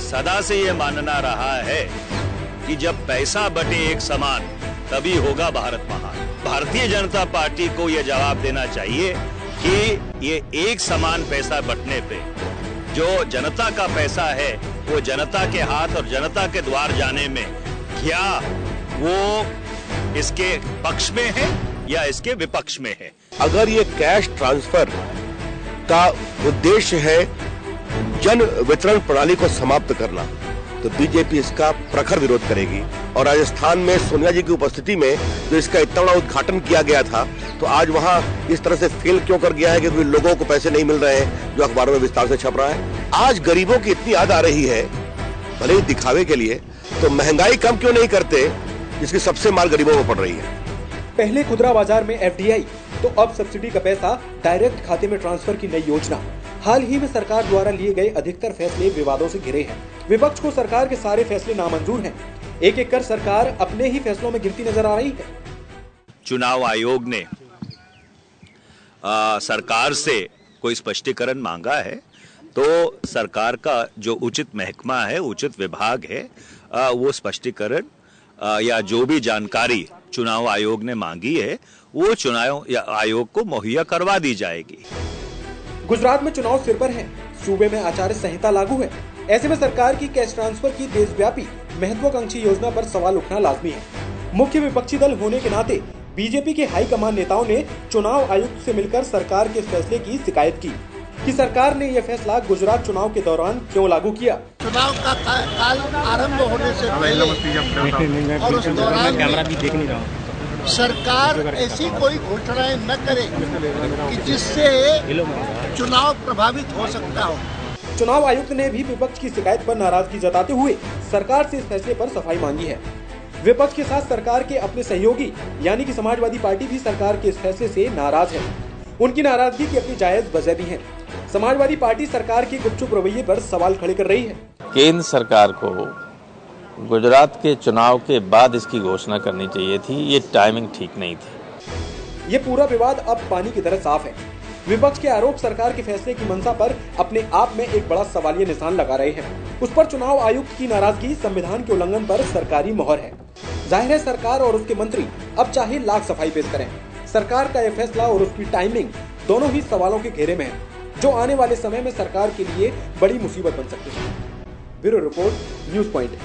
सदा से ये मानना रहा है कि जब पैसा बटे एक समान, तभी होगा भारत महान। भारतीय जनता पार्टी को यह जवाब देना चाहिए कि ये एक समान पैसा बटने पे जो जनता का पैसा है, वो जनता के हाथ और जनता के द्वार जाने में क्या वो इसके पक्ष में है या इसके विपक्ष में है? अगर ये कैश ट्रांसफ़र का उद्देश्य है जन वितरण प्रणाली को समाप्त करना तो बीजेपी इसका प्रखर विरोध करेगी। और राजस्थान में सोनिया जी की उपस्थिति में जो इसका इतना बड़ा उद्घाटन किया गया था तो आज वहाँ इस तरह से फेल क्यों कर गया है क्योंकि लोगों को पैसे नहीं मिल रहे हैं, जो अखबारों में विस्तार से छप रहा है। आज गरीबों की इतनी याद आ रही है, भले ही दिखावे के लिए तो महँगाई कम क्यों नहीं करते, जिसकी सबसे मार गरीबों को पड़ रही है। पहले खुदरा बाज़ार में एफडीआई तो अब सब्सिडी का पैसा डायरेक्ट खाते में ट्रांसफ़र की नई योजना। हाल ही में सरकार द्वारा लिए गए अधिकतर फैसले विवादों से घिरे हैं। विपक्ष को सरकार के सारे फैसले नामंजूर हैं। एक एक कर सरकार अपने ही फैसलों में गिरती नज़र आ रही है। चुनाव आयोग ने आ, सरकार से कोई स्पष्टीकरण मांगा है तो सरकार का जो उचित महकमा है उचित विभाग है आ, वो स्पष्टीकरण या जो भी जानकारी चुनाव आयोग ने मांगी है वो चुनाव आयोग को मुहैया करवा दी जाएगी। गुजरात में चुनाव सिर पर है। सूबे में आचार संहिता लागू है। ऐसे में सरकार की कैश ट्रांसफ़र की देशव्यापी महत्वाकांक्षी योजना पर सवाल उठना लाजमी है। मुख्य विपक्षी दल होने के नाते बीजेपी के हाईकमान नेताओं ने चुनाव आयुक्त से मिलकर सरकार के फैसले की शिकायत की कि सरकार ने यह फैसला गुजरात चुनाव के दौरान क्यों लागू किया? चुनाव का काल आरंभ होने से पहले और उस दौरान सरकार ऐसी कोई घोषणाएँ न करे कि जिससे चुनाव प्रभावित हो सकता हो। चुनाव आयुक्त ने भी विपक्ष की शिकायत पर नाराज़गी जताते हुए सरकार से इस फैसले पर सफ़ाई मांगी है। विपक्ष के साथ सरकार के अपने सहयोगी यानी कि समाजवादी पार्टी भी सरकार के इस फैसले से नाराज़ है। उनकी नाराज़गी की अपनी जायज़ वजह भी है। समाजवादी पार्टी सरकार के गुपचुप रवैये पर सवाल खड़े कर रही है। केंद्र सरकार को गुजरात के चुनाव के बाद इसकी घोषणा करनी चाहिए थी। ये टाइमिंग ठीक नहीं थी। ये पूरा विवाद अब पानी की तरह साफ़ है। विपक्ष के आरोप सरकार के फैसले की मंशा पर अपने आप में एक बड़ा सवालिया निशान लगा रहे हैं। उस पर चुनाव आयुक्त की नाराज़गी, संविधान के उल्लंघन पर सरकारी मोहर है। ज़ाहिर है सरकार और उसके मंत्री अब चाहे लाख सफ़ाई पेश करें। सरकार का यह फैसला और उसकी टाइमिंग दोनों ही सवालों के घेरे में है, जो आने वाले समय में सरकार के लिए बड़ी मुसीबत बन सकती है। Bureau report, news point.